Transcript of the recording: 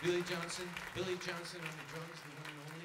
Billy Johnson, Billy Johnson on the drums, the one and only.